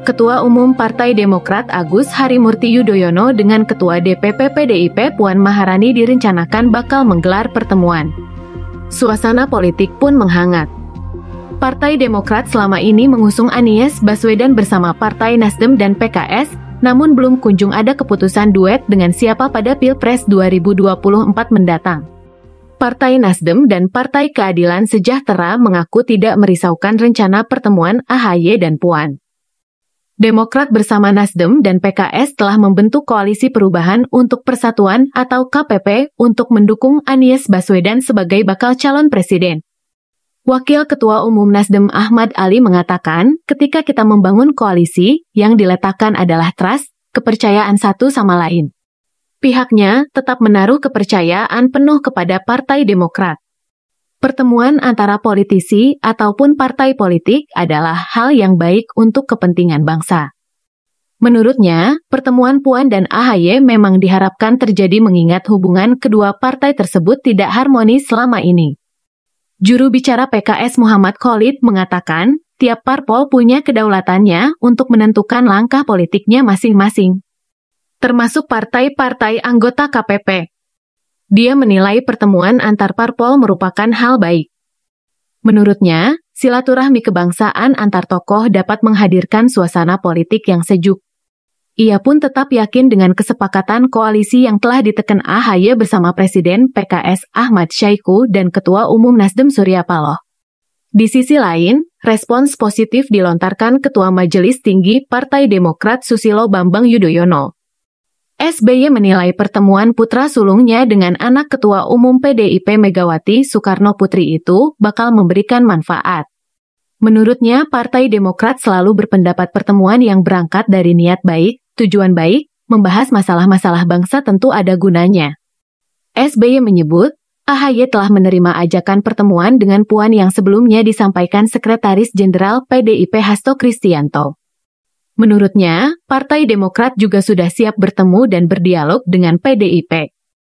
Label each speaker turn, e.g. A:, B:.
A: Ketua Umum Partai Demokrat Agus Harimurti Yudhoyono dengan Ketua DPP PDIP Puan Maharani direncanakan bakal menggelar pertemuan. Suasana politik pun menghangat. Partai Demokrat selama ini mengusung Anies Baswedan bersama Partai Nasdem dan PKS, namun belum kunjung ada keputusan duet dengan siapa pada Pilpres 2024 mendatang. Partai Nasdem dan Partai Keadilan Sejahtera mengaku tidak merisaukan rencana pertemuan AHY dan Puan. Demokrat bersama Nasdem dan PKS telah membentuk Koalisi Perubahan untuk Persatuan atau KPP untuk mendukung Anies Baswedan sebagai bakal calon presiden. Wakil Ketua Umum Nasdem Ahmad Ali mengatakan, ketika kita membangun koalisi, yang diletakkan adalah trust, kepercayaan satu sama lain. Pihaknya tetap menaruh kepercayaan penuh kepada Partai Demokrat. Pertemuan antara politisi ataupun partai politik adalah hal yang baik untuk kepentingan bangsa. Menurutnya, pertemuan Puan dan AHY memang diharapkan terjadi mengingat hubungan kedua partai tersebut tidak harmonis selama ini. Juru bicara PKS Muhammad Khalid mengatakan, tiap parpol punya kedaulatannya untuk menentukan langkah politiknya masing-masing. Termasuk partai-partai anggota KPP. Dia menilai pertemuan antar parpol merupakan hal baik. Menurutnya, silaturahmi kebangsaan antar tokoh dapat menghadirkan suasana politik yang sejuk. Ia pun tetap yakin dengan kesepakatan koalisi yang telah ditekan AHY bersama Presiden PKS Ahmad Syaiqo dan Ketua Umum Nasdem Surya Paloh. Di sisi lain, respons positif dilontarkan Ketua Majelis Tinggi Partai Demokrat Susilo Bambang Yudhoyono. SBY menilai pertemuan putra sulungnya dengan anak Ketua Umum PDIP Megawati Soekarno Putri itu bakal memberikan manfaat. Menurutnya, Partai Demokrat selalu berpendapat pertemuan yang berangkat dari niat baik, tujuan baik, membahas masalah-masalah bangsa tentu ada gunanya. SBY menyebut, AHY telah menerima ajakan pertemuan dengan Puan yang sebelumnya disampaikan Sekretaris Jenderal PDIP Hasto Kristianto. Menurutnya, Partai Demokrat juga sudah siap bertemu dan berdialog dengan PDIP.